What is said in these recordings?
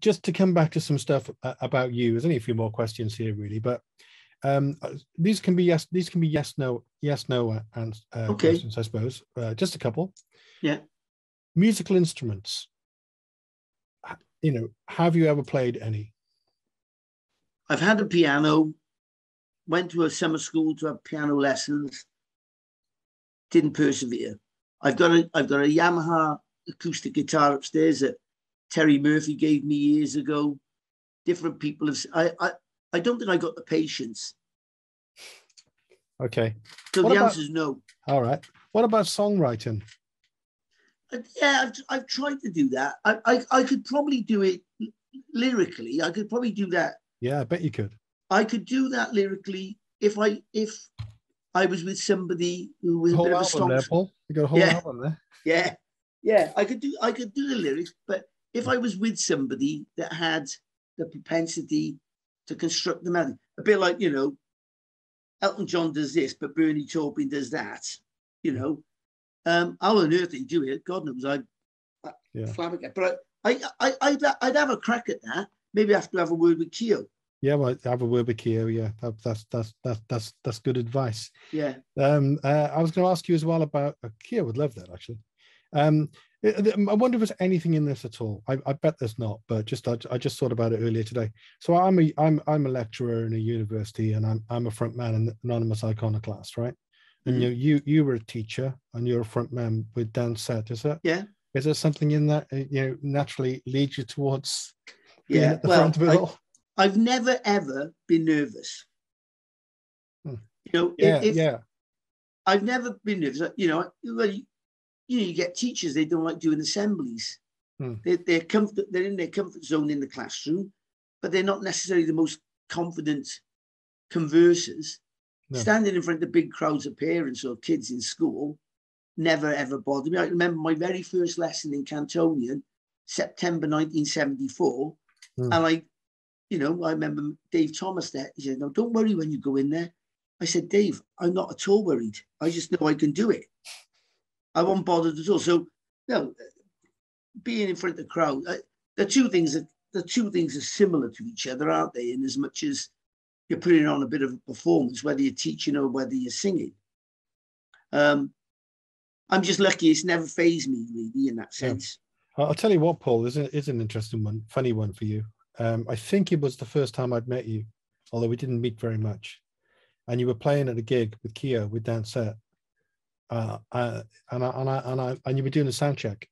just to come back to some stuff uh, about you, there's only a few more questions here, really, but um, uh, these can be yes, these can be yes, no, yes, no, and uh, Okay. questions, I suppose. Uh, just a couple. Yeah. Musical instruments. You know, have you ever played any? I've had a piano, went to a summer school to have piano lessons, didn't persevere. I've got a I've got a Yamaha acoustic guitar upstairs that Terry Murphy gave me years ago. Different people have I I, I don't think I got the patience. Okay. So What the about- answer is no. All right. What about songwriting? Uh, Yeah, I've, I've tried to do that. I, I I could probably do it lyrically. I could probably do that Yeah, I bet you could. I could do that lyrically if I if I was with somebody who was a Whole bit of a album strong. there, Paul. You got a whole Yeah. album there. Yeah, yeah, I could do I could do the lyrics, but if I was with somebody that had the propensity to construct the melody, a bit like you know, Elton John does this, but Bernie Taupin does that. You know, um, how on earth they do it? God knows. I, I Yeah. flabbergasted. But I, I, I'd, I'd have a crack at that. Maybe I have to have a word with Keo. Yeah, well, have a word with Keo. Yeah, that, that's that's that's that's that's good advice. Yeah. Um, uh, I was going to ask you as well about uh, Kia would love that actually. Um, I I wonder if there's anything in this at all. I, I bet there's not, but just I, I just thought about it earlier today. So I'm a I'm I'm a lecturer in a university, and I'm I'm a front man in anonymous iconoclast, right? And Mhm. you you you were a teacher, and you're a front man with Dansette. Is that Yeah. is there something in that uh, you know naturally leads you towards Yeah. the Well, front of it I- all? I've never ever been nervous. Hmm. You know, Yeah, if yeah, I've never been nervous. You know, well, you, know, you get teachers they don't like doing assemblies. Hmm. They, they're comfort. They're in their comfort zone in the classroom, but they're not necessarily the most confident conversers. No. Standing in front of big crowds of parents or kids in school never ever bothered me. I remember my very first lesson in Cantonian, September 1974, Hmm. and I, you know, I remember Dave Thomas there. He said, "No, don't worry when you go in there." I said, "Dave, I'm not at all worried. I just know I can do it. I won't bother at all." So, you know, being in front of the crowd, uh, the two things that the two things are similar to each other, aren't they? In as much as you're putting on a bit of a performance, whether you're teaching or whether you're singing. Um, I'm just lucky it's never phased me really in that Yeah. sense. I'll tell you what, Paul, is, is an interesting one, funny one for you. Um, I think it was the first time I'd met you, although we didn't meet very much. And you were playing at a gig with Kia with Dansette. Uh, uh, and, I, and, I, and, I, and you were doing a sound check.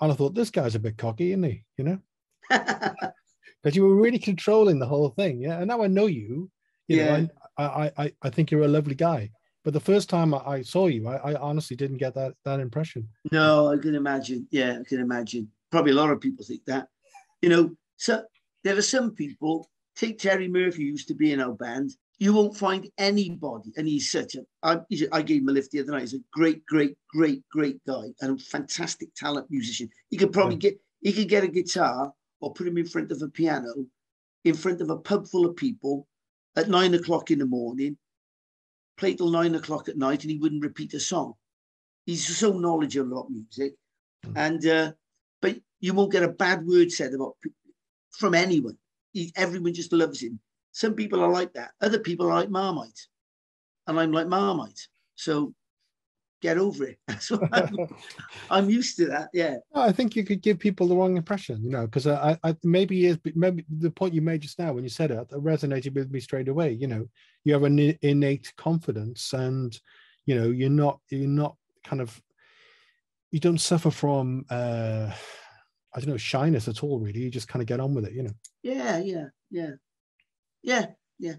And I thought, this guy's a bit cocky, isn't he? You know, because you were really controlling the whole thing. Yeah. And now I know you. you Yeah. know, I, I, I, I think you're a lovely guy. But the first time I, I saw you, I, I honestly didn't get that, that impression. No, I can imagine. Yeah, I can imagine. Probably a lot of people think that. You know, so there are some people. Take Terry Murphy, who used to be in our band. You won't find anybody, and he's such a. I, he's a, I gave him a lift the other night. He's a great, great, great, great guy and a fantastic talent musician. He could probably get. He could get a guitar or put him in front of a piano, in front of a pub full of people, at nine o'clock in the morning, play till nine o'clock at night, and he wouldn't repeat a song. He's so knowledgeable about music, Mm. and uh, but you won't get a bad word said about from anyone. He, everyone just loves him. Some people are like that. Other people are like Marmite, and I'm like Marmite. So get over it. That's what I'm, I'm used to that. Yeah, I think you could give people the wrong impression, you know, because I, I maybe is maybe the point you made just now when you said it, that resonated with me straight away. You know, you have an innate confidence, and you know, you're not you're not kind of you don't suffer from uh I don't know shyness at all. Really, you just kind of get on with it. You know. yeah, yeah, yeah, yeah. Yeah.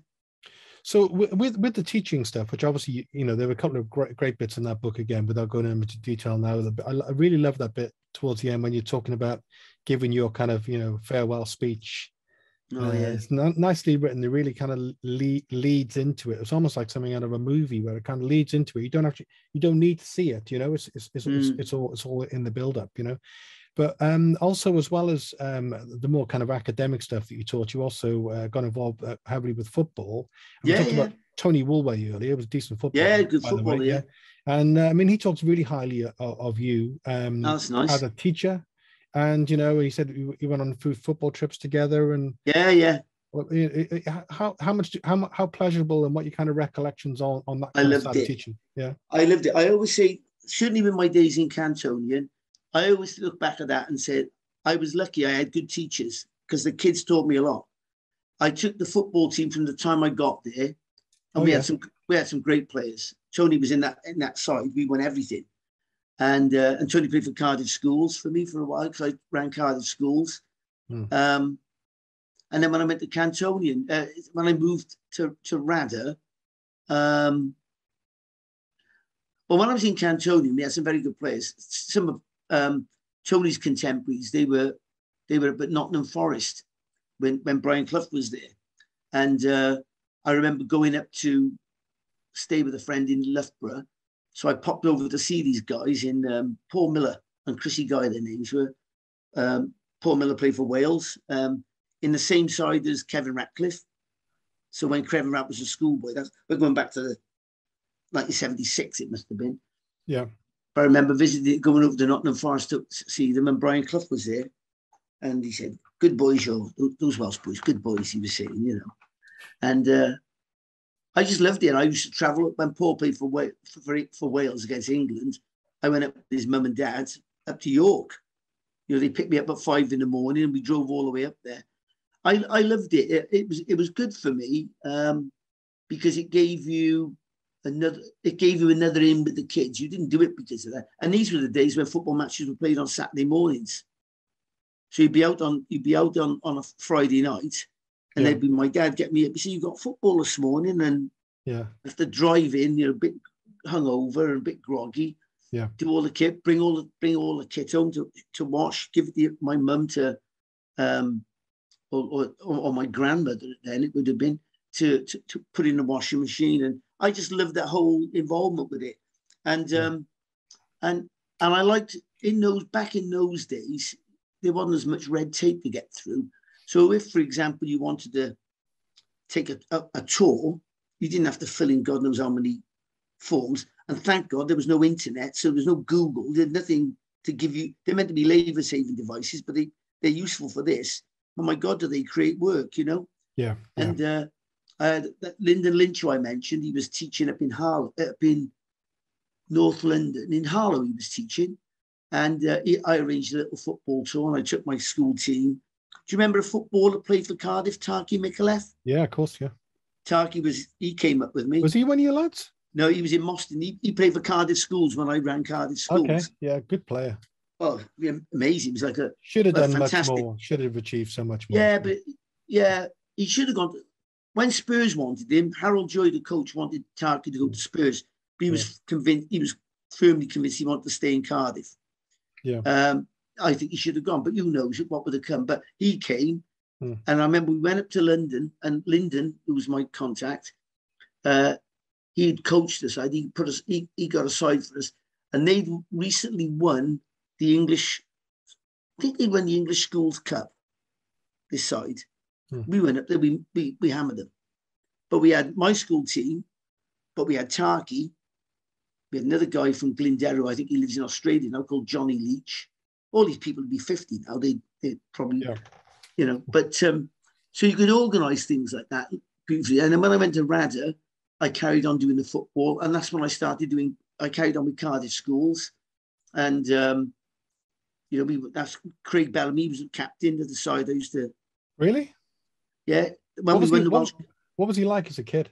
So with, with the teaching stuff, which obviously you- know there were a couple of great great bits in that book again, without going into detail now. I, I really love that bit towards the end when you're talking about giving your kind of you know farewell speech. Oh Uh, yeah, it's n- nicely written. It really kind of lead, leads into it. It's almost like something out of a movie where it kind of leads into it. You don't actually you don't need to see it. You know, it's it's it's, it's, Mm. it's all it's all in the build up. You know. But um, also, as well as um, the more kind of academic stuff that you taught, you also uh, got involved uh, heavily with football. And we Yeah, talked yeah. about Tony Woolway earlier. It was decent football. Yeah, good the way, football, yeah. And uh, I mean, he talks really highly of, of you um, Oh, that's nice. as a teacher, and you know, he said you you went on football trips together, and Yeah, yeah. well, you know, it- it- how how much how how pleasurable and what your kind of recollections on on that I loved it. teaching? Yeah, I lived it. I always say, certainly with my days in Cantonian, I always look back at that and said, I was lucky I had good teachers because the kids taught me a lot. I took the football team from the time I got there, and Oh, we yeah. had some we had some great players. Tony was in that in that side. We won everything, and uh, and Tony played for Cardiff Schools for me for a while because I ran Cardiff Schools. Hmm. Um, and then when I went to Cantonian, uh, when I moved to to Radyr, um, well, when I was in Cantonian, we had some very good players. Some of um, Tony's contemporaries, they were they were at Nottingham Forest when when Brian Clough was there, and uh, I remember going up to stay with a friend in Loughborough. So I popped over to see these guys in um, Paul Miller and Chrissy Guy. Their names were. Um, Paul Miller played for Wales um, in the same side as Kevin Ratcliffe. So when Kevin Rat was a schoolboy, that's we're going back to the 1976. It must have been. yeah, I remember visiting, going up to Nottingham Forest to see them, and Brian Clough was there, and he said, "Good boys, yo, those Welsh boys, good boys." He was saying, you know, and uh, I just loved it. I used to travel up when Paul played for, for for Wales against England. I went up with his mum and dad up to York. You know, they picked me up at five in the morning, and we drove all the way up there. I I loved it. It, it was it was good for me um, because it gave you another it gave you another in with the kids. You didn't do it because of that. And these were the days where football matches were played on Saturday mornings. So you'd be out on you'd be out on, on a Friday night, and Yeah. they'd be my dad get me up. You see, you got football this morning, and yeah, after have to drive in. You're a bit hungover and a bit groggy. Yeah. Do all the kit, bring all the bring all the kit home to, to wash. Give the, my mum to, um, or, or or my grandmother. Then it would have been to, to to put in the washing machine, and I just loved that whole involvement with it. And um, and and I liked in those back in those days, there wasn't as much red tape to get through. So if, for example, you wanted to take a, a, a tour, you didn't have to fill in God knows how many forms. And thank God there was no internet, so there was no Google. There's nothing to give you. They're meant to be labor saving devices, but they they're useful for this. Oh my God, do they create work? You know. yeah, yeah. And uh, uh, that Lyndon Lynch, who I mentioned, he was teaching up in Harlow, up in North London. In Harlow, he was teaching, and uh, he, I arranged a little football tour, and I took my school team. Do you remember a footballer played for Cardiff, Tarki Micallef? yeah, of course, yeah. Tarki was he came up with me. Was he one of your lads? no, he was in Moston. He, he played for Cardiff Schools when I ran Cardiff Schools. Okay, yeah, good player. Oh, amazing! He was like a Should have done much more. Should have achieved so much more. Yeah, but yeah, he should have gone. To, when Spurs wanted him, Harold Joy, the coach, wanted Tarki to go to Spurs. But he was convinced. He was firmly convinced he wanted to stay in Cardiff. Yeah. Um, I think he should have gone, but who knows what would have come. But he came, Hmm. and I remember we went up to London, and Lyndon, who was my contact, uh, he had coached us. I he put us. He, he got a side for us, and they'd recently won the English. I think they won the English Schools Cup. This side, Hmm. we went up there. We, we we hammered them, but we had my school team, but we had Tarki. We had another guy from Glyn Derw. I think he lives in Australia now, called Johnny Leach. All these people would be fifty now. They they probably, Yeah. you know. But um, so you could organise things like that beautifully. And then when I went to Radyr, I carried on doing the football, and that's when I started doing. I carried on with Cardiff schools, and um, you know, we that's Craig Bellamy was the captain of the side. I used to, Really? Yeah. When What we won he, the what, was he like as a kid?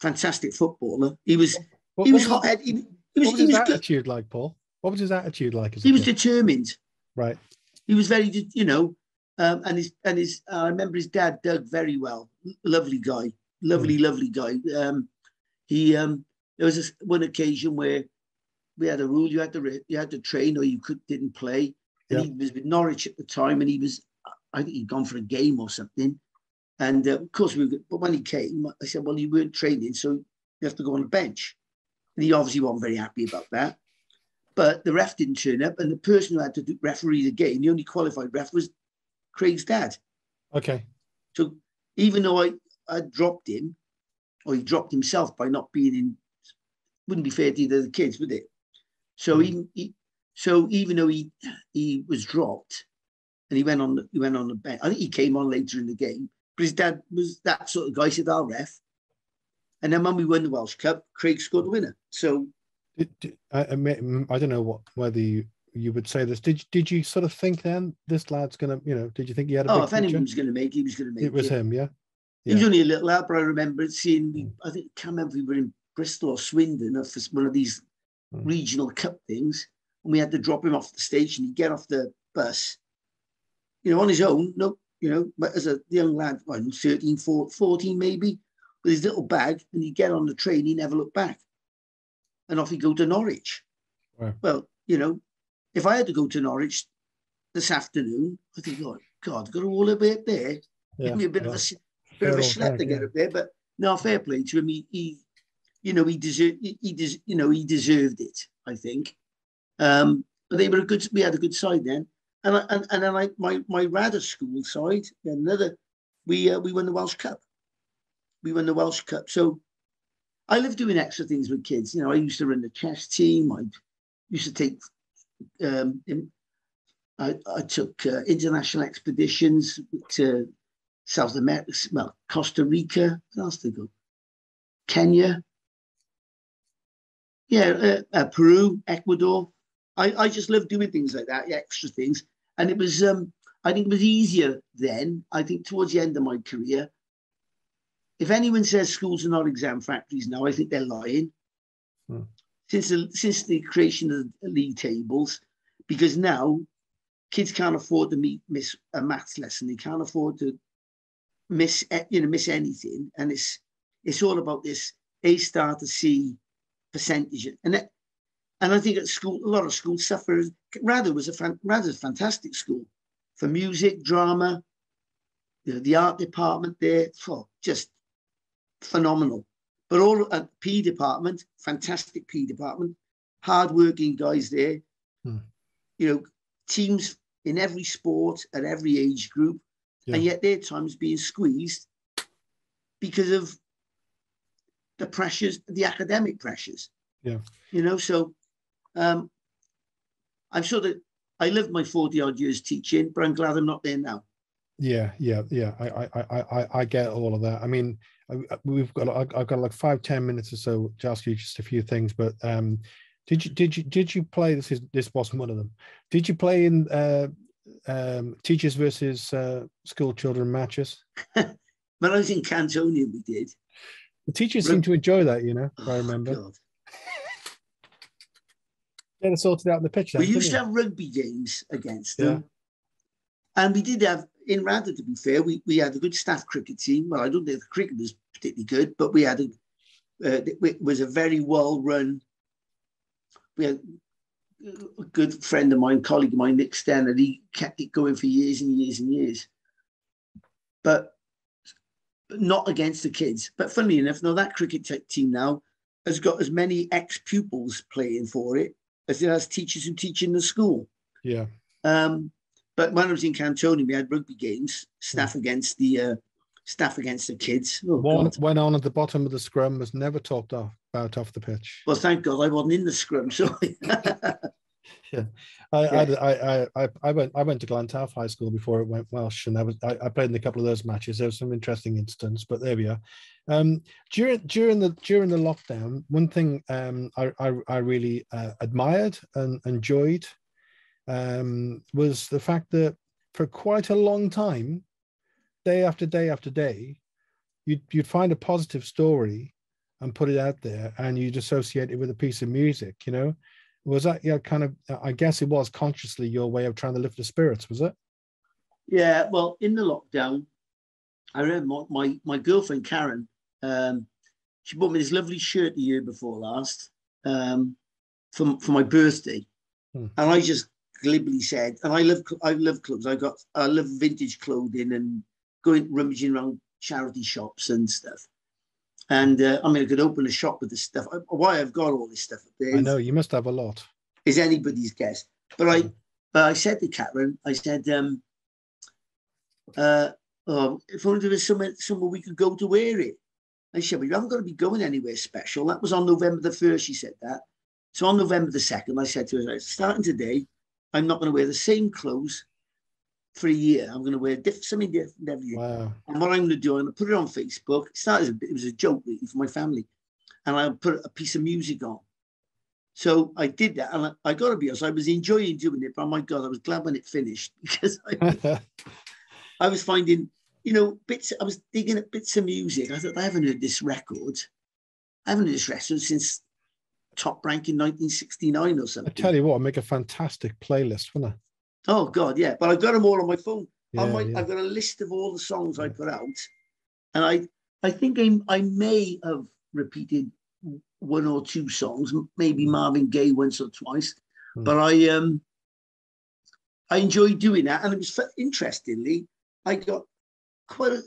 fantastic footballer. He was What, he was hot. He, he was What was he his was good. attitude like, Paul? What was his attitude like as a He was kid? determined. right. He was very, you know, um, and his and his. Uh, I remember his dad, Doug, very well. Lovely guy, lovely, lovely guy. Um, he um, there was this one occasion where we had a rule: you had to you had to train or you could didn't play. And Yeah. he was with Norwich at the time, and he was, I think he'd gone for a game or something. And uh, of course, we were, but when he came, I said, "Well, you weren't training, so you have to go on the bench." And he obviously wasn't very happy about that. But the ref didn't turn up, and the person who had to do, referee the game, the only qualified ref was Craig's dad. Okay. So even though I, I dropped him, or he dropped himself by not being in, wouldn't be fair to either of the kids, would it? So he, he So even though he he was dropped, and he went on he went on the bench. I think he came on later in the game, but his dad was that sort of guy. Said, "I'll ref." And then when we won the Welsh Cup, Craig scored the winner. So I, I I don't know what whether you, you would say this. Did did you sort of think then this lad's gonna, you know, did you think he had a oh, if anyone was going to make, it, he was going to make It was it. him, yeah. He was only a little lad, but I remember seeing. We, Mm. I think can't remember if we were in Bristol or Swindon or for one of these Mm. regional cup things, and we had to drop him off the station. He'd get off the bus, you know, on his own. No, you know, but as a young lad, don't 13, 14, 14 maybe, with his little bag, and he'd get on the train. He never looked back, and off he'd go to Norwich. Wow. Well, you know, if I had to go to Norwich this afternoon, I think, oh God, got to all the way up there. Yeah. Give me a bit of a yeah. bit of a slap to get yeah. up there. But no, fair play to him. He, he you know, he deserved, he, he des, you know, he deserved it. I think. Um, but they were a good. We had a good side then, and I, and and then I my my Radyr school side another. We uh, we won the Welsh Cup. We won the Welsh Cup. So I love doing extra things with kids. You know, I used to run the chess team. I used to take. Um, I, I took uh, international expeditions to South America, well, Costa Rica. Where else did go? Kenya. Yeah, uh, uh, Peru, Ecuador. I, I just love doing things like that, extra things. And it was, um, I think it was easier then. I think towards the end of my career, if anyone says schools are not exam factories now, I think they're lying. Hmm. Since the, since the creation of the league tables, because now kids can't afford to meet, miss a maths lesson. They can't afford to miss you know miss anything, and it's it's all about this A star to C percentage, and that, and I think at school a lot of schools suffer. Rather was a fan, rather a fantastic school for music, drama, you know, the art department there, oh, just phenomenal. But all at P department, fantastic P department, hardworking guys there. Hmm. You know, teams in every sport at every age group, Yeah. and yet their times being squeezed because of the pressures, the academic pressures. Yeah. You know, so um, I'm sure that I lived my 40 odd years teaching, but I'm glad I'm not there now. Yeah, yeah, yeah. I, I, I, I, I get all of that. I mean, we've got, I've got like five, ten minutes or so to ask you just a few things. But um, did you, did you, did you play? This is, this wasn't one of them. Did you play in uh, um, teachers versus uh, school children matches? When I was in Cantonia, we did. The teachers seem to enjoy that. You know, if I Oh, remember. God. Get it sorted out in the pitch. Then, We used to have rugby games against Yeah. them. And we did have, in Radyr, to be fair, we, we had a good staff cricket team. Well, I don't think the cricket was particularly good, but we had a, uh, it was a very well run. We had a good friend of mine, colleague of mine, Nick Stenner, he kept it going for years and years and years. But not against the kids. But funnily enough, now that cricket te- team now has got as many ex pupils playing for it as it has teachers who teach in the school. Yeah, Um, but when I was in Cantonia, we had rugby games, staff against the uh, staff against the kids. Oh, one went on at the bottom of the scrum was never talked off about off the pitch. Well, thank God I wasn't in the scrum. So I, Yeah. I, I, I, I went I went to Glantaff High School before it went Welsh, and I was I, I played in a couple of those matches. There was some interesting incidents, but there we are. Um, during during the during the lockdown, one thing um, I, I I really uh, admired and enjoyed um, was the fact that for quite a long time, day after day after day, you'd you'd find a positive story and put it out there, and you'd associate it with a piece of music, you know was that yeah kind of i guess it was consciously your way of trying to lift the spirits was it yeah, well, in the lockdown, I remember my my, girlfriend Karen. Um, she bought me this lovely shirt the year before last um, for for my birthday, Hmm. and I just glibly said, and I love I love clothes. I got I love vintage clothing and going rummaging around charity shops and stuff. And uh, I mean, I could open a shop with this stuff. I- Why I've got all this stuff up there i know you must have a lot is anybody's guess. But I, but I said to Catherine, I said, um, uh, oh, if only there was somewhere, somewhere we could go to wear it. She said, well, you haven't got to be going anywhere special. That was on November the 1st, she said that. So on November the 2nd, I said to her, starting today, I'm not going to wear the same clothes for a year. I'm going to wear diff- something different every year. Wow. And what I'm going to do, I'm going to put it on Facebook. It started as a, it was a joke really for my family. And I put a piece of music on. So I did that. And I, I got to be honest, I was enjoying doing it. But oh my God, I was glad when it finished because I, I was finding, you know, bits, I was digging at bits of music. I thought, I haven't heard this record. I haven't heard this record since Top Rank in 1969 or something. I tell you what, I make a fantastic playlist, wouldn't I? Oh God, yeah. But I've got them all on my phone. Yeah, on my, yeah. I've got a list of all the songs I put out, and I I think I, I may have repeated one or two songs, maybe Marvin Gaye once or twice, Mm. but I um I enjoyed doing that, and it was interestingly I got quite a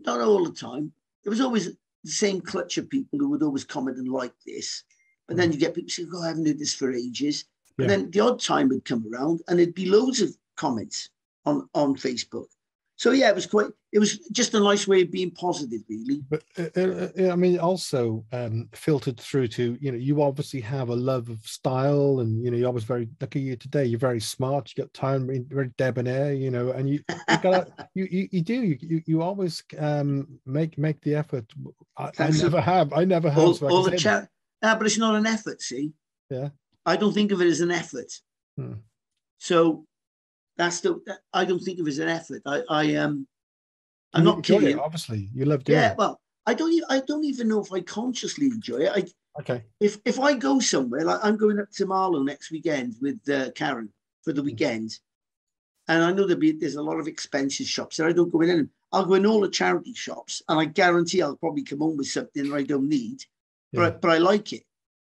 not all the time. It was always the same clutch of people who would always comment and like this, but then you get people saying, "Oh, I haven't heard this for ages." Yeah. And then the odd time would come around, and it'd be loads of comments on on Facebook. So yeah, it was quite. It was just a nice way of being positive, really. But uh, uh, uh, I mean, also um, filtered through to you know, you obviously have a love of style, and you know, you're always very. Look at you today. You're very smart. You got time, very debonair. You know, and you you got you, you you do you you, always um, make make the effort. I, I never have. I never have. all, so all the chat. Ah, but it's not an effort. See. Yeah. I don't think of it as an effort. Hmm. So that's the. that- I don't think of it as an effort. I I um. I'm you not kidding. It, obviously, you love doing Yeah. it. Well, I don't. I don't even know if I consciously enjoy it. I Okay. if if I go somewhere, like I'm going up to Marlow next weekend with uh, Karen for the weekend, and I know there'll be there's a lot of expensive shops that I don't go in. Any. I'll go in all the charity shops, and I guarantee I'll probably come home with something that I don't need, but I, but I like it.